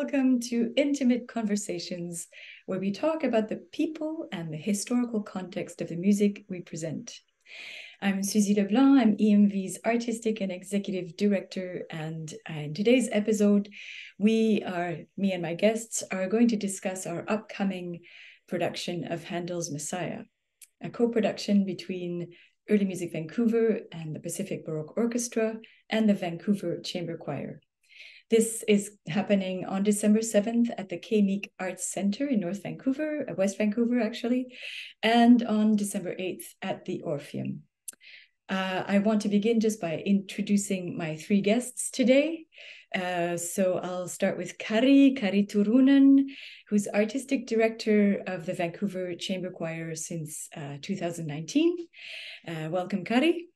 Welcome to Intimate Conversations, where we talk about the people and the historical context of the music we present. I'm Suzie LeBlanc, I'm EMV's Artistic and Executive Director, and in today's episode, we are, me and my guests, are going to discuss our upcoming production of Handel's Messiah, a co production between Early Music Vancouver and the Pacific Baroque Orchestra and the Vancouver Chamber Choir. This is happening on December 7th at the Kay Arts Center in North Vancouver, uh, West Vancouver actually, and on December 8th at the Orpheum. Uh, I want to begin just by introducing my three guests today. Uh, so I'll start with Kari, Kari Turunen, who's artistic director of the Vancouver Chamber Choir since uh, 2019. Uh, welcome, Kari.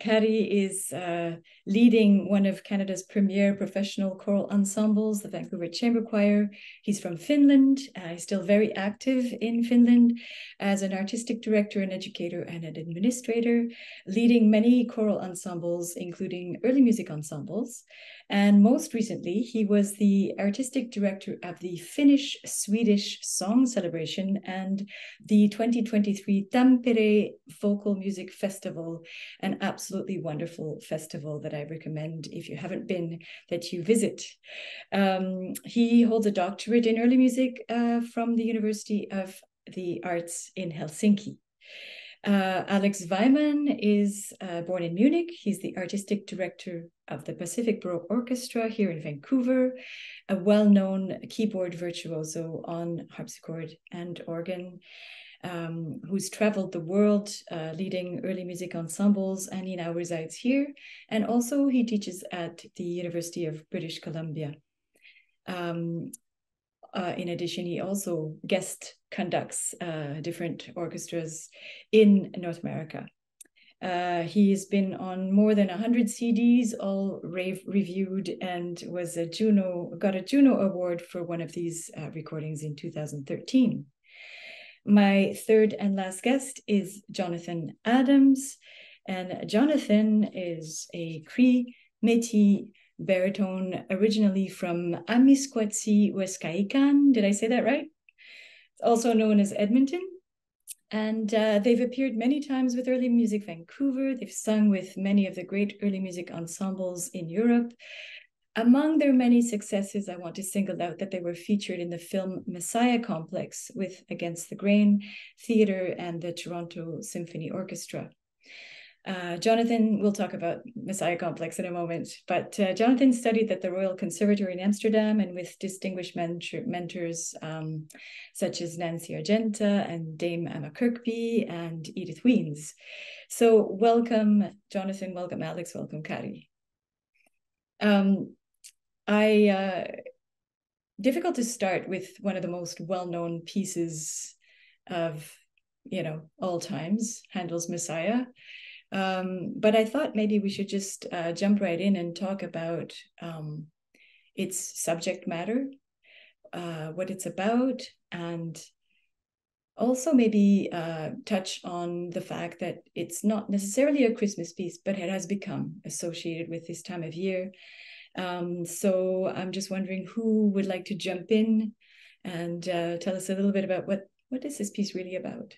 Kari is uh, leading one of Canada's premier professional choral ensembles, the Vancouver Chamber Choir. He's from Finland. Uh, he's still very active in Finland as an artistic director, an educator, and an administrator, leading many choral ensembles, including early music ensembles. And most recently, he was the artistic director of the Finnish Swedish Song Celebration and the 2023 Tampere Vocal Music Festival, an absolutely wonderful festival that I recommend if you haven't been that you visit. Um, he holds a doctorate in early music uh, from the University of the Arts in Helsinki. Uh, Alex Weimann is uh, born in Munich. He's the artistic director of the Pacific Baroque Orchestra here in Vancouver, a well known keyboard virtuoso on harpsichord and organ. Um, who's traveled the world uh, leading early music ensembles, and he now resides here. And also, he teaches at the University of British Columbia. Um, uh, in addition, he also guest conducts uh, different orchestras in North America. Uh, he's been on more than 100 CDs, all rave reviewed, and was a Juno, got a Juno Award for one of these uh, recordings in 2013. My third and last guest is Jonathon Adams. And Jonathon is a Cree Métis baritone, originally from Amiskwaciwâskahikan. Did I say that right? It's also known as Edmonton. And uh, they've appeared many times with Early Music Vancouver. They've sung with many of the great early music ensembles in Europe. Among their many successes, I want to single out that they were featured in the film Messiah Complex with Against the Grain Theatre and the Toronto Symphony Orchestra. Uh, Jonathon, we'll talk about Messiah Complex in a moment, but uh, Jonathon studied at the Royal Conservatory in Amsterdam and with distinguished mentor, mentors um, such as Nancy Argenta and Dame Emma Kirkby and Edith Wiens. So welcome, Jonathon, welcome, Alex, welcome, Kari. Um, I, uh, difficult to start with one of the most well-known pieces of, you know, all times, Handel's Messiah. Um, but I thought maybe we should just uh, jump right in and talk about um, its subject matter, uh, what it's about, and also maybe uh, touch on the fact that it's not necessarily a Christmas piece, but it has become associated with this time of year. Um, so I'm just wondering who would like to jump in and uh, tell us a little bit about what what is this piece really about?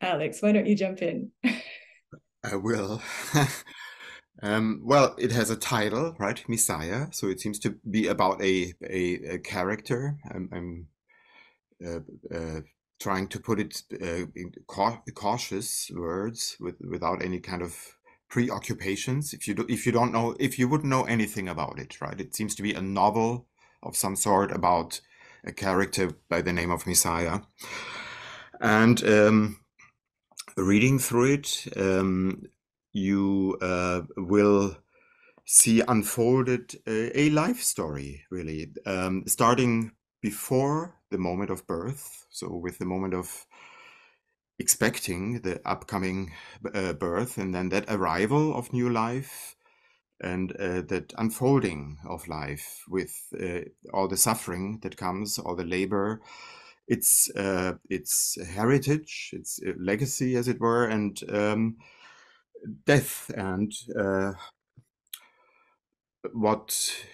Alex, why don't you jump in? I will. um, well, it has a title, right? Messiah. So it seems to be about a a, a character. I'm, I'm uh, uh, trying to put it uh, in cautious words with without any kind of preoccupations. If you do, if you don't know, if you wouldn't know anything about it, right? It seems to be a novel of some sort about a character by the name of Messiah, and um, reading through it, um, you uh, will see unfolded a, life story, really, um, starting before the moment of birth. So, with the moment of expecting the upcoming uh, birth, and then that arrival of new life, and uh, that unfolding of life with uh, all the suffering that comes, all the labor its uh, its heritage, its uh, legacy, as it were, and um, death and uh, what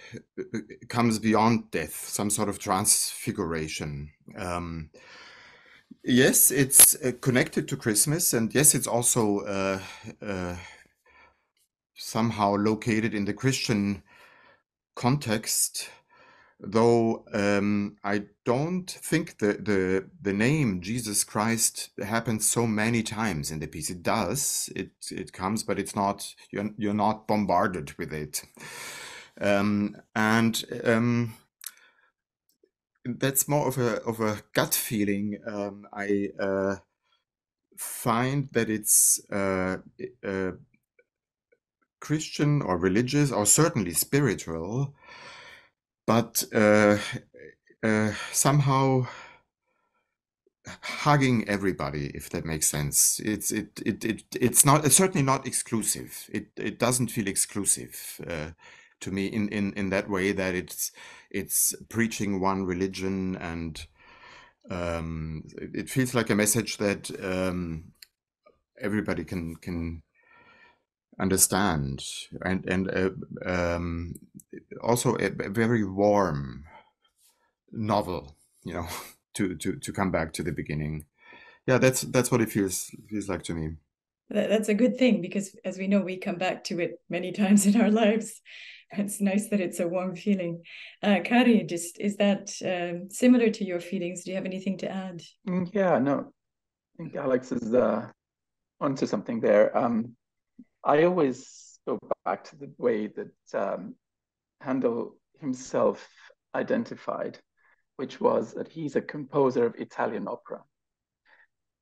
comes beyond death, some sort of transfiguration. Um, yes, it's uh, connected to Christmas, and yes, it's also uh, uh, somehow located in the Christian context. Though um, I don't think the, the the name Jesus Christ happens so many times in the piece. It does. It it comes, but it's not. You're you're not bombarded with it. Um, and um, that's more of a of a gut feeling. Um, I uh, find that it's uh, uh, Christian or religious or certainly spiritual, but uh, uh, somehow hugging everybody if that makes sense. It's it it, it it's not it's certainly not exclusive. It it doesn't feel exclusive uh, to me in, in, in that way that it's it's preaching one religion and um, it feels like a message that um, everybody can can understand and and uh, um, also a, a, very warm novel you know to to to come back to the beginning yeah that's that's what it feels feels like to me that's a good thing because as we know we come back to it many times in our lives it's nice that it's a warm feeling. Uh, Kari, just is that um, similar to your feelings? Do you have anything to add? Mm, yeah, no, I think Alex is uh, onto something there. Um, I always go back to the way that um, Handel himself identified, which was that he's a composer of Italian opera.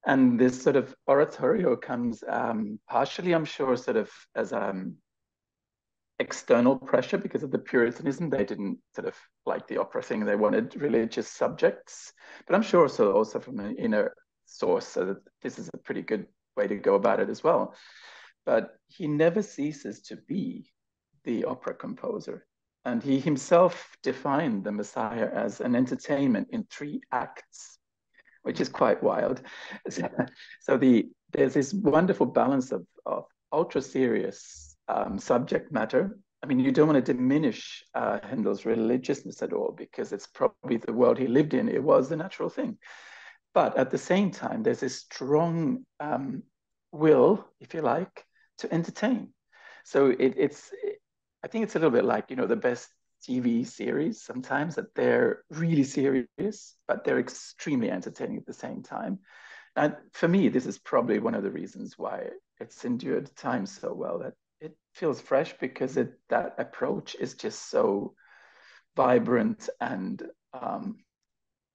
And this sort of oratorio comes um, partially, I'm sure, sort of as um, external pressure because of the Puritanism. They didn't sort of like the opera thing. They wanted religious subjects. But I'm sure so also from an inner source, so that this is a pretty good way to go about it as well. But he never ceases to be the opera composer. And he himself defined the Messiah as an entertainment in three acts, which is quite wild. So, the there's this wonderful balance of, of ultra serious um, subject matter. I mean, you don't want to diminish uh, Handel's religiousness at all because it's probably the world he lived in. It was the natural thing. But at the same time, there's this strong um, will, if you like, to entertain. So it, it's, it, I think it's a little bit like, you know, the best TV series sometimes that they're really serious, but they're extremely entertaining at the same time. And for me, this is probably one of the reasons why it's endured time so well that it feels fresh because it that approach is just so vibrant and um,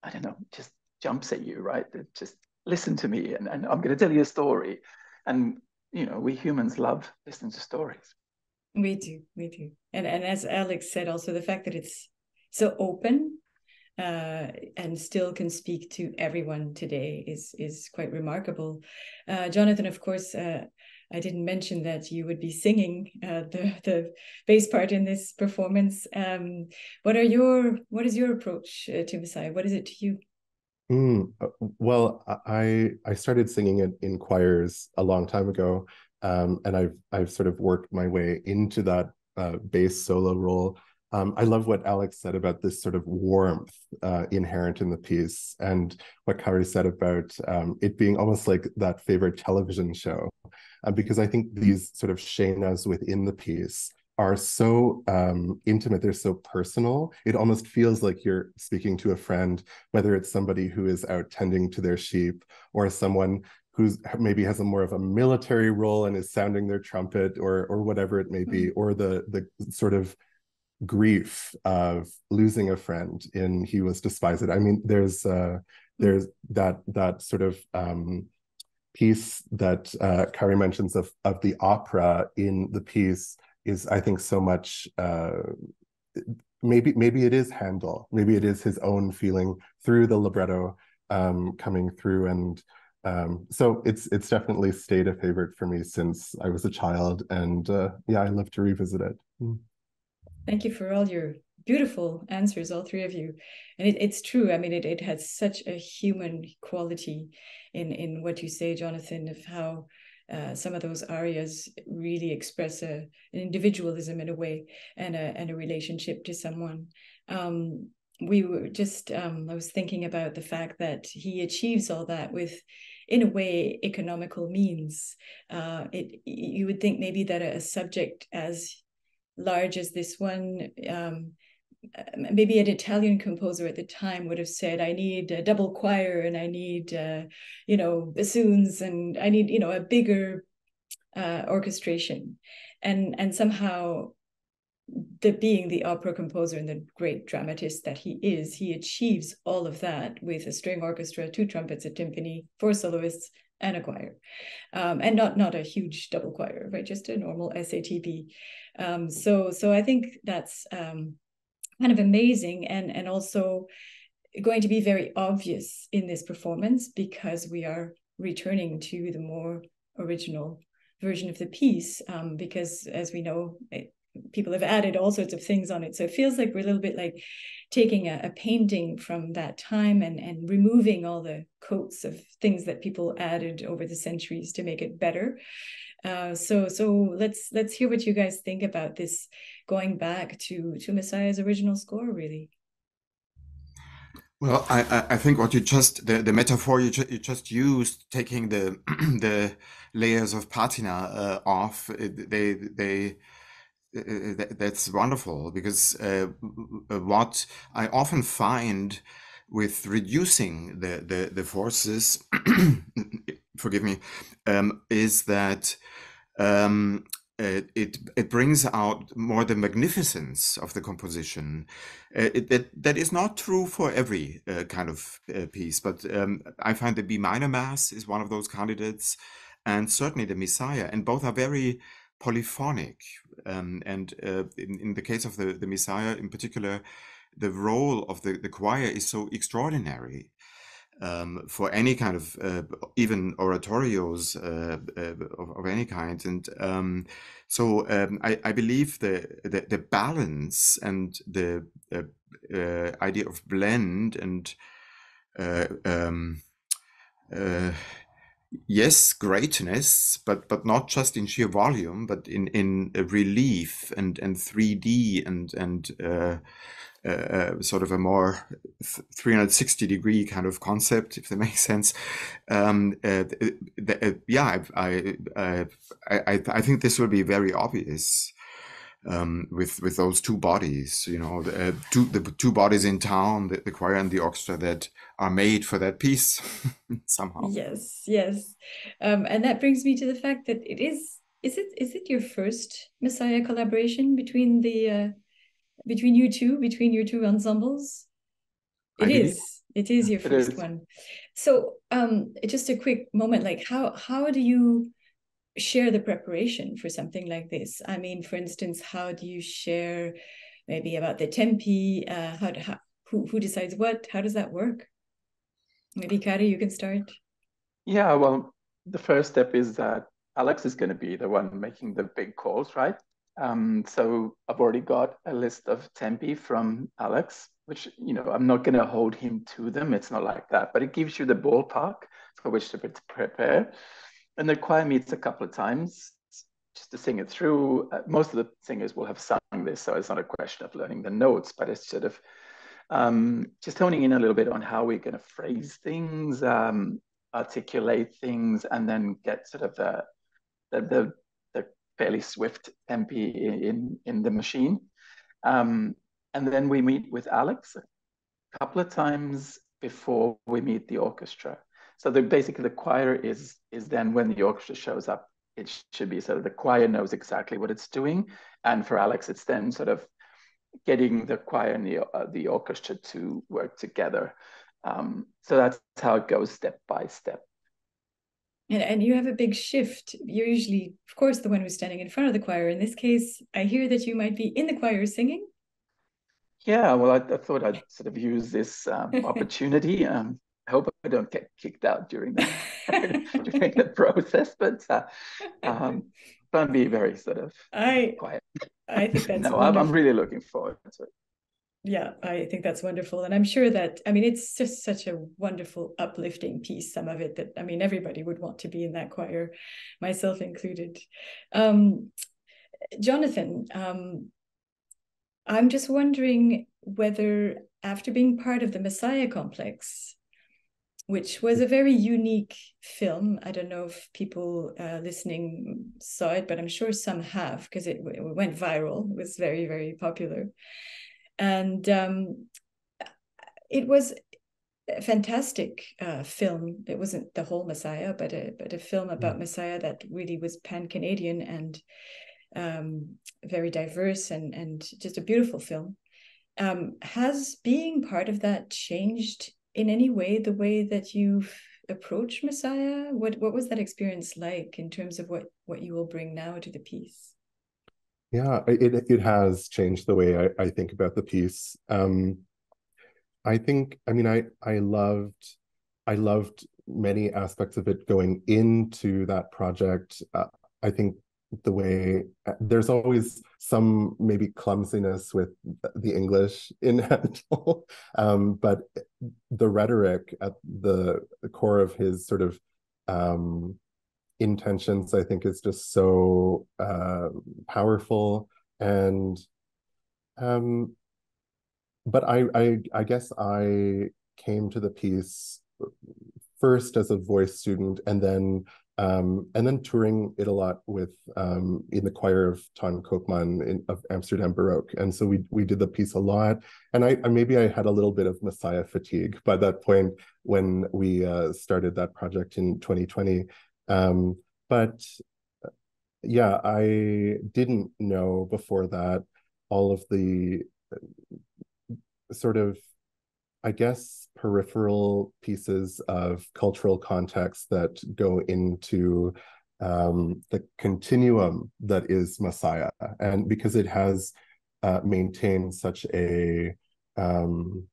I don't know, just jumps at you, right? Just listen to me and, and I'm going to tell you a story. And, you know, we humans love listening to stories. We do, we do. And, and as Alex said, also the fact that it's so open uh, and still can speak to everyone today is is quite remarkable. Uh, Jonathon, of course, uh, I didn't mention that you would be singing uh, the the bass part in this performance. Um, what are your what is your approach uh, to Messiah? What is it to you? Mm, well, I I started singing it in choirs a long time ago, um, and I've I've sort of worked my way into that uh, bass solo role. Um, I love what Alex said about this sort of warmth uh, inherent in the piece, and what Kari said about um, it being almost like that favorite television show uh, because I think these sort of scenas within the piece are so um, intimate, they're so personal. It almost feels like you're speaking to a friend, whether it's somebody who is out tending to their sheep or someone who's maybe has a more of a military role and is sounding their trumpet or or whatever it may be, mm-hmm. or the the sort of grief of losing a friend in he was despised. I mean, there's uh, there's that that sort of um, piece that uh, Kari mentions of of the opera in the piece is, I think, so much. Uh, maybe maybe it is Handel. Maybe it is his own feeling through the libretto um, coming through, and um, so it's it's definitely stayed a favorite for me since I was a child, and uh, yeah, I love to revisit it. Mm. Thank you for all your beautiful answers, all three of you. And it, it's true. I mean, it, it has such a human quality in, in what you say, Jonathon, of how uh, some of those arias really express a, an individualism in a way and a, and a relationship to someone. Um, we were just, um, I was thinking about the fact that he achieves all that with, in a way, economical means. Uh, it You would think maybe that a, subject as large as this one, um, maybe an Italian composer at the time would have said, I need a double choir and I need, uh, you know, bassoons and I need, you know, a bigger uh, orchestration. And, and somehow the being the opera composer and the great dramatist that he is, he achieves all of that with a string orchestra, two trumpets, a timpani, four soloists, and a choir, um, and not not a huge double choir, right? Just a normal SATB. Um, so so I think that's um, kind of amazing and and also going to be very obvious in this performance because we are returning to the more original version of the piece um, because as we know it, people have added all sorts of things on it. So it feels like we're a little bit like taking a, a, painting from that time and and removing all the coats of things that people added over the centuries to make it better uh, so so let's let's hear what you guys think about this going back to to Messiah's original score, really. Well, I, I think what you just the, the metaphor you, ju you just used, taking the the layers of patina uh, off, they they uh, that's wonderful because uh, what I often find with reducing the the, the forces, forgive me, um, is that um, it, it, it brings out more the magnificence of the composition. Uh, it, that that is not true for every uh, kind of uh, piece, but um, I find the B minor Mass is one of those candidates, and certainly the Messiah, and both are very polyphonic. Um, and uh, in, in the case of the, the Messiah in particular, the role of the, the choir is so extraordinary um, for any kind of uh, even oratorios uh, uh, of, of, any kind. And um, so um, I, I, believe the, the, the balance and the uh, uh, idea of blend and uh, um, yes, greatness, but but not just in sheer volume, but in in relief and and 3D and and uh, sort of a more 360 degree kind of concept, if that makes sense. Um, uh, the, uh, yeah, I, I, I, I, think this will be very obvious um, with with those two bodies. You know, the, uh, two the two bodies in town, the, the, choir and the orchestra, that are made for that piece somehow. Yes, yes, um, and that brings me to the fact that it is. Is it is it your first Messiah collaboration between the uh, between you two, between your two ensembles? It is. It is your first is. one. So, um, just a quick moment. Like, how how do you share the preparation for something like this? I mean, for instance, how do you share maybe about the tempi? Uh, how, how who who decides what? How does that work? Maybe Kari, you can start. Yeah. Well, the first step is that Alex is going to be the one making the big calls, right? Um, so I've already got a list of tempi from Alex, which, you know, I'm not going to hold him to them. It's not like that, but it gives you the ballpark for which to prepare. And the choir meets a couple of times just to sing it through. Uh, most of the singers will have sung this, so it's not a question of learning the notes, but it's sort of um, just honing in a little bit on how we're going to phrase things, um, articulate things, and then get sort of the, the, the fairly swift tempi in, in the machine. Um, and then we meet with Alex a couple of times before we meet the orchestra. So the, basically the choir is, is then when the orchestra shows up, it should be sort of the choir knows exactly what it's doing. And for Alex, it's then sort of getting the choir and the, uh, the orchestra to work together. Um, so that's how it goes step by step and, and you have a big shift. You're usually of course the one who's standing in front of the choir. In this case i hear that you might be in the choir singing. Yeah well i, I thought i'd sort of use this um, opportunity. Um, i hope i don't get kicked out during the during the process but uh, um, going to be very sort of I, quiet. I think that's no I'm, I'm really looking forward to it yeah, I think that's wonderful. And I'm sure that, I mean, it's just such a wonderful, uplifting piece, some of it that, I mean, everybody would want to be in that choir, myself included. Um, Jonathon, um, I'm just wondering whether after being part of the Messiah complex, which was a very unique film. I don't know if people uh, listening saw it, but I'm sure some have because it, it, went viral. It was very, very popular. And um, it was a fantastic uh, film. It wasn't the whole Messiah, but a, but a film about mm. Messiah that really was pan Canadian and um, very diverse and, and just a beautiful film. Um, has being part of that changed in any way the way that you've approached Messiah? What what was that experience like in terms of what what you will bring now to the piece? Yeah, it it has changed the way I, I think about the piece. Um, I think I mean I I loved I loved many aspects of it going into that project. Uh, I think the way uh, there's always some maybe clumsiness with the English in Handel, um, but the rhetoric at the, the core of his sort of um, intentions, I think, is just so uh, powerful and. Um, but I, I, I guess I came to the piece first as a voice student and then um, and then touring it a lot with um, in the choir of Ton Koopman in, of Amsterdam Baroque, and so we we did the piece a lot. And I, I maybe I had a little bit of Messiah fatigue by that point when we uh, started that project in 2020. Um, but yeah, I didn't know before that all of the sort of I guess, peripheral pieces of cultural context that go into um, the continuum that is Messiah. And because it has uh, maintained such a um,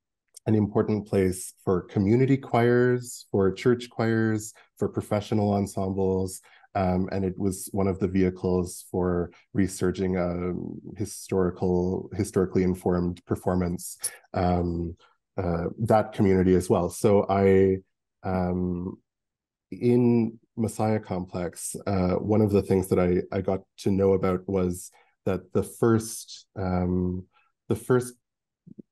an important place for community choirs, for church choirs, for professional ensembles, um, and it was one of the vehicles for resurging a historical, historically informed performance um, uh, that community as well. So I, um, in Messiah Complex, uh, one of the things that I, I got to know about was that the first um, the first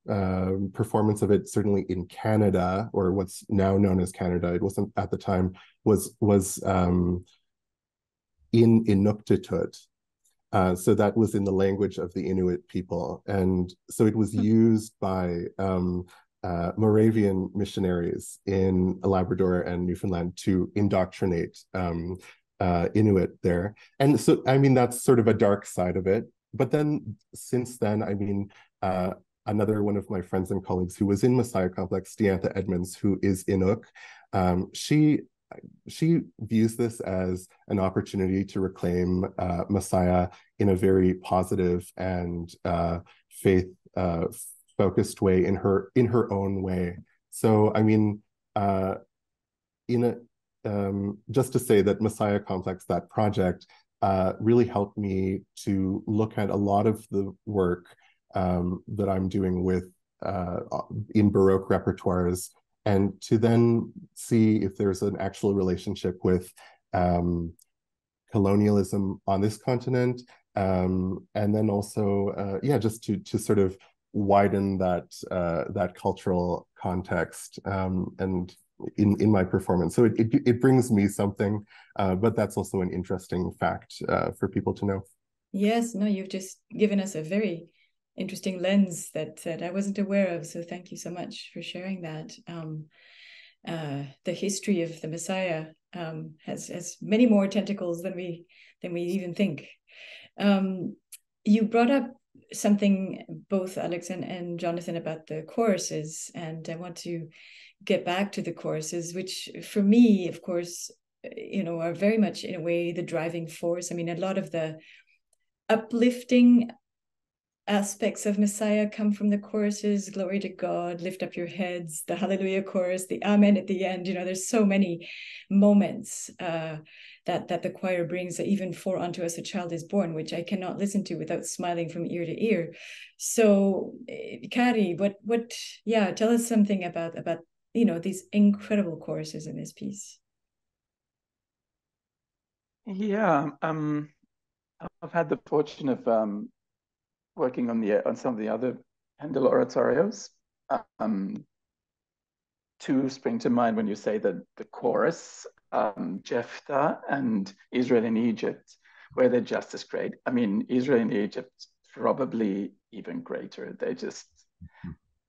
uh, performance of it, certainly in Canada or what's now known as Canada, it wasn't at the time, was was um, in Inuktitut. Uh, so that was in the language of the Inuit people, and so it was hmm. used by um, uh, Moravian missionaries in Labrador and Newfoundland to indoctrinate um, uh, Inuit there. And so, I mean, that's sort of a dark side of it. But then since then, I mean, uh, another one of my friends and colleagues who was in Messiah Complex, Deantha Edmunds, who is Inuk, um, she she views this as an opportunity to reclaim uh, Messiah in a very positive and uh, faith uh, focused way in her in her own way. So I mean, uh, in a um, just to say that Messiah Complex, that project, uh, really helped me to look at a lot of the work um, that I'm doing with uh, in Baroque repertoires, and to then see if there's an actual relationship with um, colonialism on this continent, um, and then also, uh, yeah, just to to sort of widen that uh, that cultural context um, and in in my performance. So it it, it brings me something, uh, but that's also an interesting fact uh, for people to know. Yes, no, you've just given us a very interesting lens that that I wasn't aware of. So thank you so much for sharing that. Um, uh, the history of the Messiah um, has has many more tentacles than we than we even think. Um, you brought up something both Alex and, and Jonathon about the choruses, and I want to get back to the choruses, which for me, of course, you know, are very much in a way the driving force. I mean, a lot of the uplifting aspects of Messiah come from the choruses, glory to God, lift up your heads, the hallelujah chorus, the amen at the end. You know, there's so many moments uh, that that the choir brings even for unto us a child is born which i cannot listen to without smiling from ear to ear so eh, kari what what yeah tell us something about about you know these incredible choruses in this piece yeah um i've had the fortune of um working on the on some of the other handel oratorios um two spring to mind when you say that the chorus um, Jephthah and Israel in Egypt, where they're just as great. I mean, Israel in Egypt, probably even greater. They're just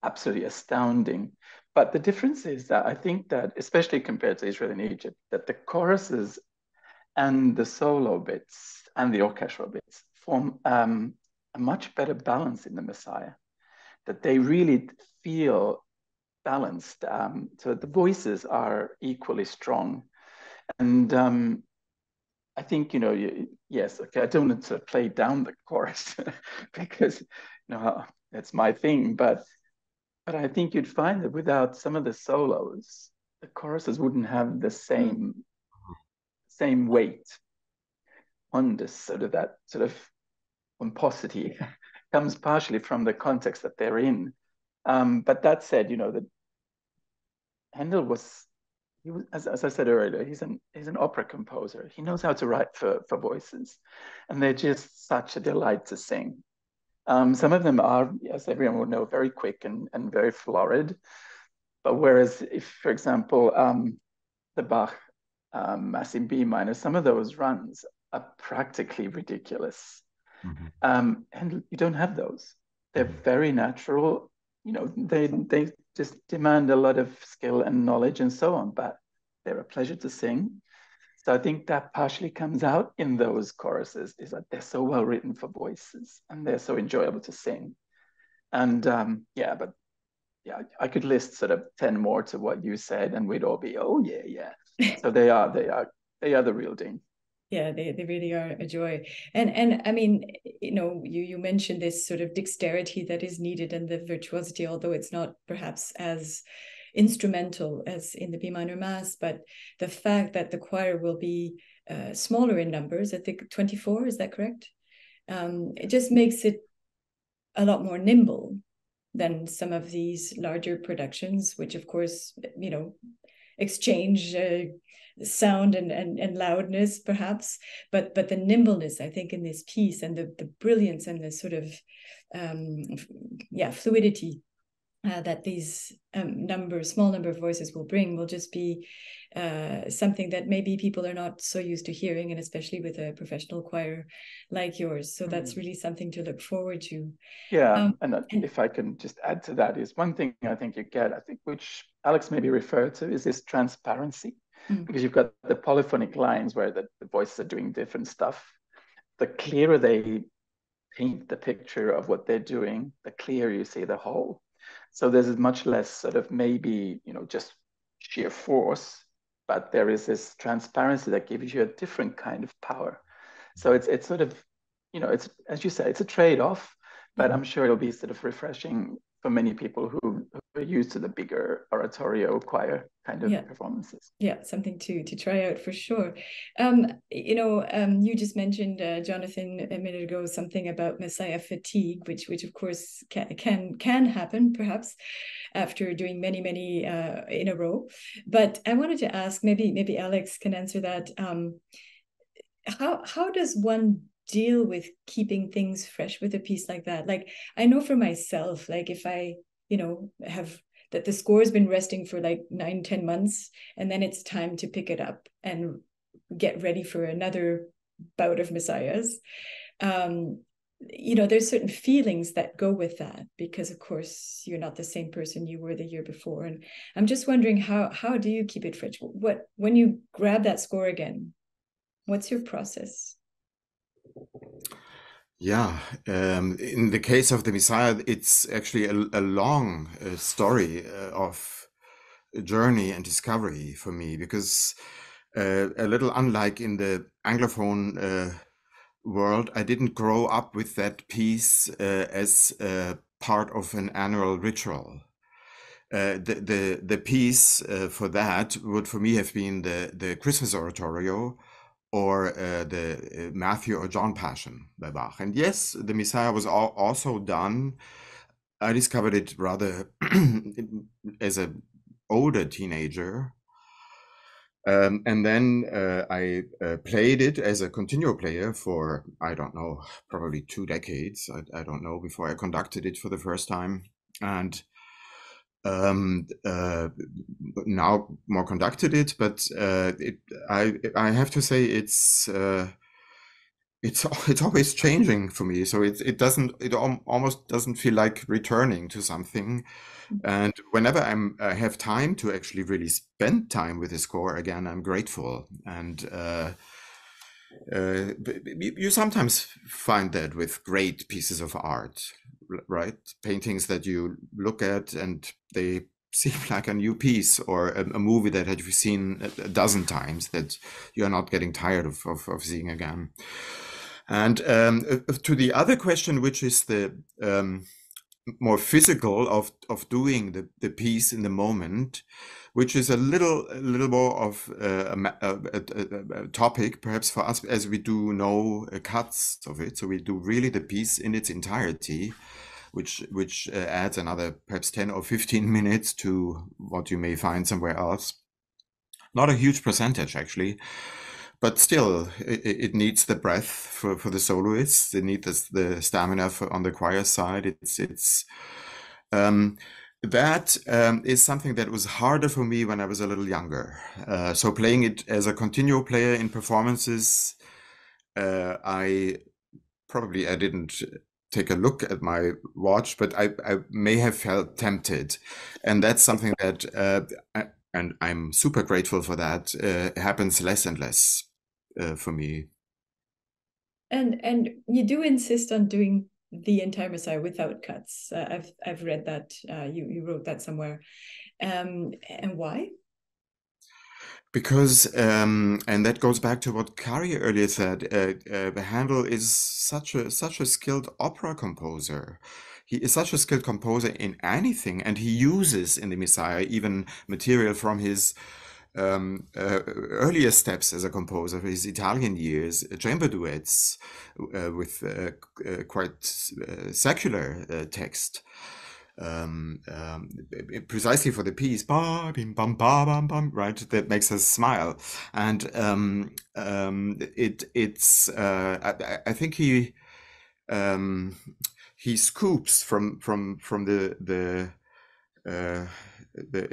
absolutely astounding. But the difference is that I think that, especially compared to Israel in Egypt, that the choruses and the solo bits and the orchestral bits form um, a much better balance in the Messiah. That they really feel balanced. Um, so the voices are equally strong and um, I think, you know, yes, okay, I don't want to play down the chorus because, you know, that's my thing. But, but I think you'd find that without some of the solos, the choruses wouldn't have the same, same weight on this sort of that sort of pomposity comes partially from the context that they're in. Um, but that said, you know, that Handel was he was, as, as I said earlier, he's an he's an opera composer. He knows how to write for for voices, and they're just such a delight to sing. Um, some of them are, as everyone will know, very quick and, and very florid. But whereas if, for example, um, the Bach um, Mass in B minor, some of those runs are practically ridiculous. Mm-hmm. Um, and you don't have those. They're mm-hmm. very natural. You know, they they just demand a lot of skill and knowledge and so on, but they're a pleasure to sing. So I think that partially comes out in those choruses is that they're so well written for voices and they're so enjoyable to sing. And um, yeah, but yeah, I could list sort of 10 more to what you said and we'd all be, oh yeah, yeah. so they are, they are, they are the real deal yeah they, they really are a joy. And and i mean you know you you mentioned this sort of dexterity that is needed and the virtuosity although it's not perhaps as instrumental as in the b minor mass but the fact that the choir will be uh, smaller in numbers i think 24 is that correct? Um, it just makes it a lot more nimble than some of these larger productions which of course you know exchange uh, sound and, and and loudness perhaps but but the nimbleness i think in this piece and the the brilliance and the sort of um yeah fluidity uh, that these um, number small number of voices will bring will just be uh, something that maybe people are not so used to hearing and especially with a professional choir like yours so mm. that's really something to look forward to yeah um, and, and, if i can just add to that is one thing i think you get i think which alex maybe referred to is this transparency mm. because you've got the polyphonic lines where the, the voices are doing different stuff. The clearer they paint the picture of what they're doing, the clearer you see the whole. So there's much less sort of maybe, you know, just sheer force, but there is this transparency that gives you a different kind of power. So it's it's sort of, you know, it's as you say, it's a trade-off, but mm. I'm sure it'll be sort of refreshing for many people who, who are used to the bigger oratorio choir kind of yeah. performances. Yeah, something to to try out for sure. Um, you know, um, you just mentioned uh, Jonathon a minute ago something about Messiah fatigue, which which of course can can can happen perhaps after doing many many uh, in a row. But I wanted to ask, maybe maybe Alex can answer that. Um, how how does one deal with keeping things fresh with a piece like that. Like i know for myself like if i you know have that the score has been resting for like nine ten months and then it's time to pick it up and get ready for another bout of messiahs um you know there's certain feelings that go with that because of course you're not the same person you were the year before. And i'm just wondering how how do you keep it fresh? What when you grab that score again what's your process yeah, um, in the case of the Messiah, it's actually a, a long uh, story uh, of journey and discovery for me because uh, a little unlike in the Anglophone uh, world, I didn't grow up with that piece uh, as part of an annual ritual. Uh, the the the piece uh, for that would for me have been the the Christmas oratorio or uh, the uh, Matthew or John Passion by Bach. And yes, the Messiah was al- also done. I discovered it rather as an older teenager. Um, and then uh, I uh, played it as a continuo player for, I don't know, probably two decades. I, I don't know, before I conducted it for the first time. And um, uh, now more conducted it, but uh, it, I I have to say it's uh, it's it's always changing for me. So it it doesn't it al almost doesn't feel like returning to something. Mm. And whenever I'm I have time to actually really spend time with the score again, I'm grateful. And uh, uh, you sometimes find that with great pieces of art right? Paintings that you look at and they seem like a new piece or a, a movie that had you've seen a, dozen times that you're not getting tired of, of, of seeing again. And um, uh, to the other question, which is the um, more physical of, of doing the, the piece in the moment, which is a little a little more of a, a, a, a, topic perhaps for us as we do know uh, cuts of it. So we do really the piece in its entirety which which uh, adds another perhaps 10 or 15 minutes to what you may find somewhere else. Not a huge percentage actually but still it, it needs the breath for, for the soloists. They need the, the stamina for, on the choir side. It's it's um, that um, is something that was harder for me when I was a little younger. Uh, so playing it as a continuo player in performances, uh, I probably I didn't take a look at my watch, but I, I may have felt tempted, and that's something that uh, I, and I'm super grateful for that. Uh, happens less and less uh, for me. And and you do insist on doing the entire Messiah without cuts. Uh, I've I've read that uh, you you wrote that somewhere, um, and why? Because um, and that goes back to what Kari earlier said. Uh, uh, Handel is such a such a skilled opera composer. He is such a skilled composer in anything, and he uses in the Messiah even material from his um, uh, earlier steps as a composer, his Italian years, uh, chamber duets uh, with uh, uh quite uh, secular text. Um, um, precisely for the piece, ba, bim, bum, ba, bum, bum, right? That makes us smile, and um, um it it's. I, I, think he um, he scoops from from from the the the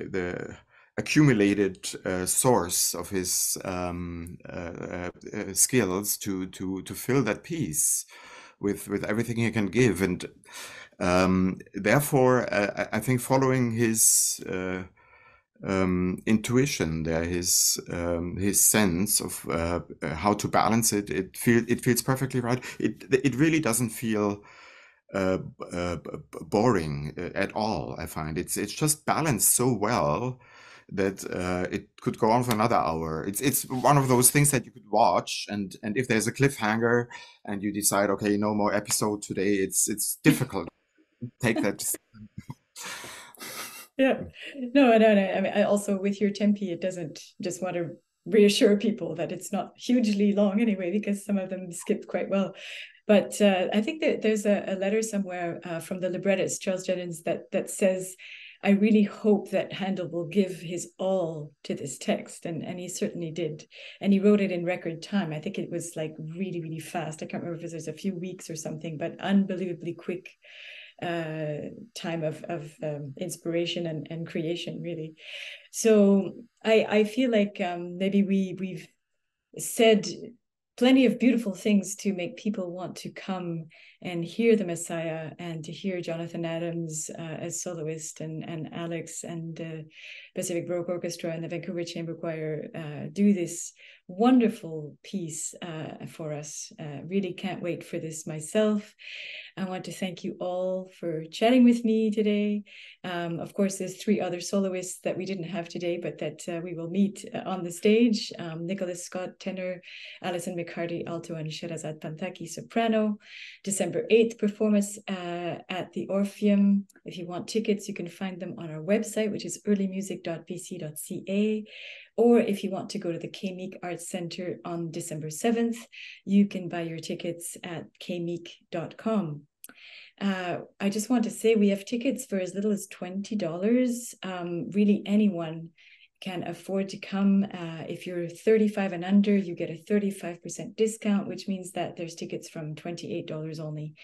the accumulated uh, source of his um, uh, uh, skills to to to fill that piece with with everything he can give, and um, therefore uh, I think following his uh, um, intuition there, his um, his sense of uh, how to balance it, it feel it feels perfectly right. It it really doesn't feel. Uh, uh, boring at all. I find it's it's just balanced so well that uh, it could go on for another hour. It's it's one of those things that you could watch, and and if there's a cliffhanger and you decide, okay, no more episode today, it's it's difficult. Take that. yeah, no, no, no. I mean, I also with your tempi, it doesn't just want to reassure people that it's not hugely long anyway, because some of them skip quite well. But uh, I think that there's a, a letter somewhere uh, from the librettist Charles Jennens that that says I really hope that Handel will give his all to this text. And, and he certainly did. And he wrote it in record time. I think it was like really, really fast. I can't remember if it was a few weeks or something, but unbelievably quick uh, time of, of um, inspiration and, and creation, really. So I, I feel like um, maybe we, we've said plenty of beautiful things to make people want to come and hear the Messiah and to hear Jonathon Adams uh, as soloist and, and Alex and the Pacific Baroque Orchestra and the Vancouver Chamber Choir uh, do this wonderful piece uh, for us. Uh, really can't wait for this myself. I want to thank you all for chatting with me today. Um, of course, there's three other soloists that we didn't have today, but that uh, we will meet uh, on the stage. Um, Nicholas Scott, tenor, Allyson McHardy, alto, and Sherezade Panthaki, soprano. December 8th performance uh, at the Orpheum. If you want tickets, you can find them on our website, which is earlymusic.bc.ca Or if you want to go to the Kay Meek Arts Center on December 7th, you can buy your tickets at kaymeek.com. Uh, I just want to say we have tickets for as little as $20. Um, really, anyone can afford to come. Uh, if you're 35 and under, you get a 35% discount, which means that there's tickets from $28 only.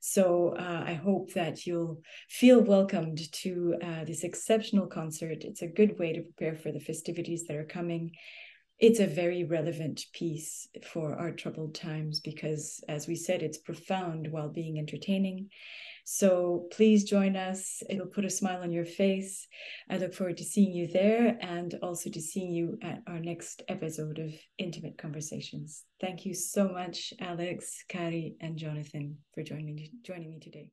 So uh, I hope that you'll feel welcomed to uh, this exceptional concert. It's a good way to prepare for the festivities that are coming. It's a very relevant piece for our troubled times because, as we said, it's profound while being entertaining. So please join us. It'll put a smile on your face. I look forward to seeing you there and also to seeing you at our next episode of Intimate Conversations. Thank you so much, Alex, Kari, and Jonathon, for joining joining me today.